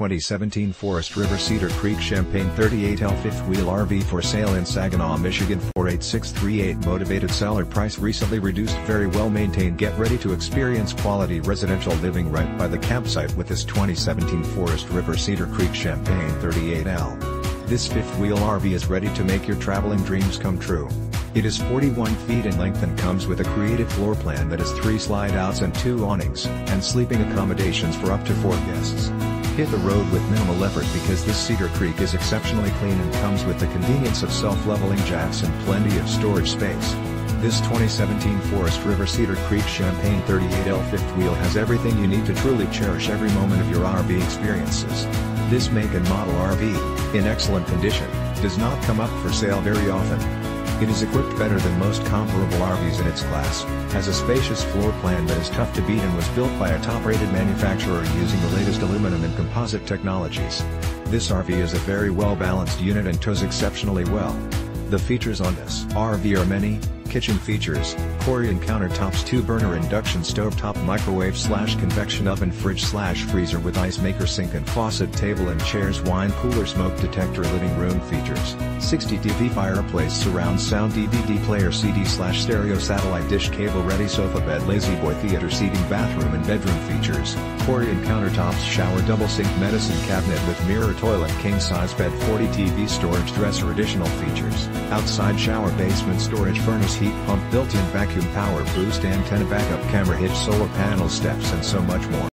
2017 Forest River Cedar Creek Champagne 38EL fifth wheel RV for sale in Saginaw, Michigan 48638 motivated seller price recently reduced very well maintained get ready to experience quality residential living right by the campsite with this 2017 Forest River Cedar Creek Champagne 38EL. This fifth wheel RV is ready to make your traveling dreams come true. It is 41 feet in length and comes with a creative floor plan that has three slide-outs and two awnings, and sleeping accommodations for up to four guests. Hit the road with minimal effort because this Cedar Creek is exceptionally clean and comes with the convenience of self-leveling jacks and plenty of storage space. This 2017 Forest River Cedar Creek Champagne 38EL fifth wheel has everything you need to truly cherish every moment of your RV experiences. This make and model RV, in excellent condition, does not come up for sale very often. It is equipped better than most comparable RVs in its class, has a spacious floor plan that is tough to beat and was built by a top-rated manufacturer using the latest aluminum and composite technologies. This RV is a very well-balanced unit and tows exceptionally well. The features on this RV are many, kitchen features, Corian countertops 2-burner induction stovetop microwave slash convection oven fridge slash freezer with ice maker sink and faucet table and chairs wine cooler smoke detector living room features, 60 TV fireplace surround sound DVD player CD slash stereo satellite dish cable ready sofa bed La-Z-Boy theater seating bathroom and bedroom features, Corian countertops shower double sink medicine cabinet with mirror toilet king size bed 40 TV storage dresser additional features, outside shower basement storage furnace heat pump built-in vacuum power boost antenna backup camera hitch solar panel steps and so much more.